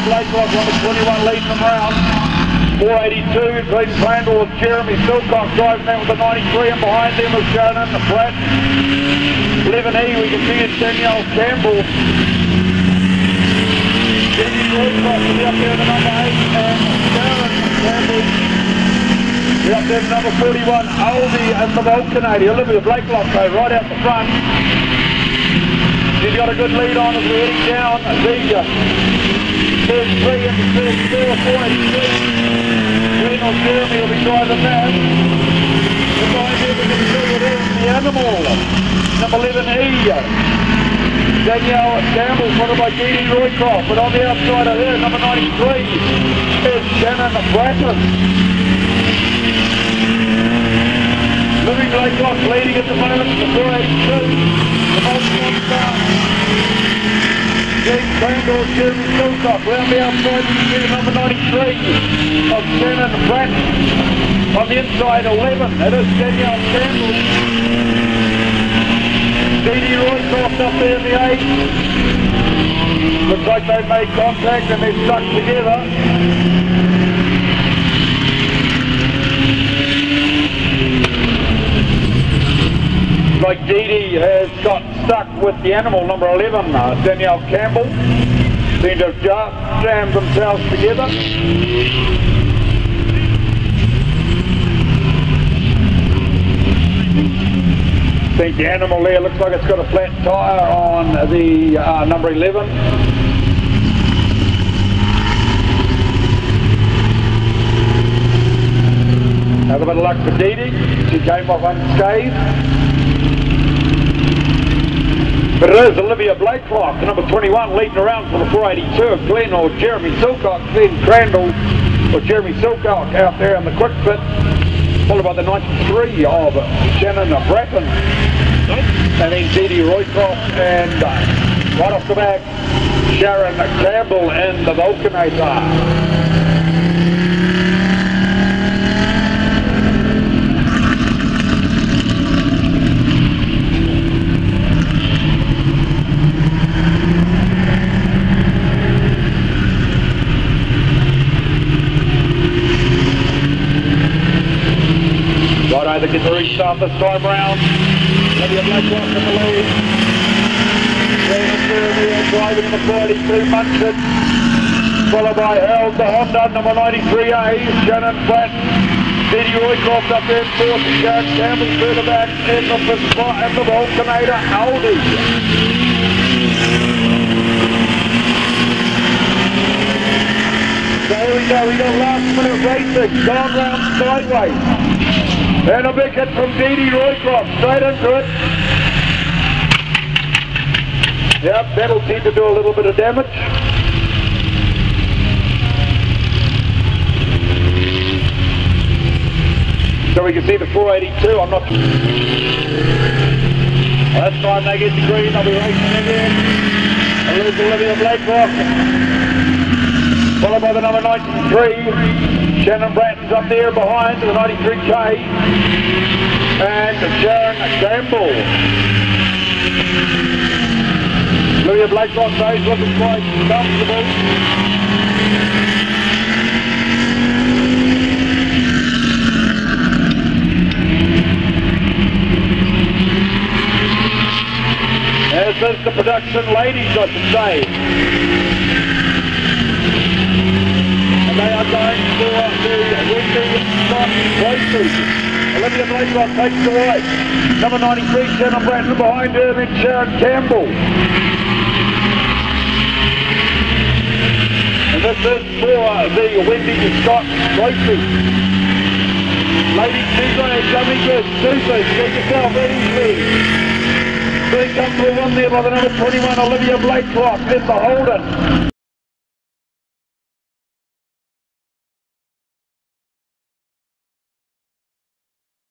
Jacob Lakelock on the 21 leading them round. 482 is leading with Jeremy Silcock driving them with a 93 and behind them is Shannon Bratton. 11E we can see it's Danielle Campbell. Jeremy Silcock is up there the number 8 and Sharon Campbell. We're up there number 41, Aldi and the Vulcanator. Olivia Blakelock though, right out the front. She's got a good lead on as we're heading down. Aziza 33 at the will be driving animal. Number 11 E. Danielle Campbell, followed by Dee Roycroft, but on the outside of her, number 93, is Shannon Bratton. Louis Blakelock leading at the moment, the 482, the multiple. Crandall, Jeremy Silcock, round the outside, see number 93 of Shannon Bratton. On the inside, 11, that is Danielle Campbell. Dee Roycroft up there in the eight. Looks like they've made contact and they're stuck together. Like Dee has got stuck with the animal number 11, uh, Danielle Campbell. Seem to have ja- jammed themselves together. I think the animal there looks like it's got a flat tyre on the uh, number 11. Have a bit of luck for Didi. She came off unscathed. But it is Olivia Blakelock, number 21, leading around for the 482 of Glenn or Jeremy Silcock, Glenn Crandall or Jeremy Silcock out there in the quick fit, followed by the 93 of Shannon Bratton. And then Dee Roycroft and uh, right off the back, Sharon Campbell and the Vulcanator. They get the time round. Olivia Blakelock in the lead. Jeremy driving in the 42 Munson. Followed by Harold the Honda, number 93A, Shannon. Dee Dee Roycroft up there fourth, Jack Campbell further back in the fifth spot, and the Vulcanator, Aldi. So here we go, we got last minute racing, gone round sideways. And a big hit from Dee Roycroft, straight into it. Yep, that'll seem to do a little bit of damage. So we can see the 482, I'm not... Last time they get the green, they'll be racing again. And there's Olivia Blakelock. Followed by the number 93. Shannon Bratton's up there behind the 93K. And Sharon Campbell. Olivia Blakelock knows looking quite comfortable. As is the production ladies, I should say. And they are going for the Wendy Scott races. Olivia Blakelock takes the right. Number 93, Shannon Bratton behind her, then Sharon Campbell. And this is for the Wendy Scott races. Lady Tuesday, dummy good. Tuesday, get yourself ready, please. Very comfortable one there by the number 21, Olivia Blakelock. Then the Holden.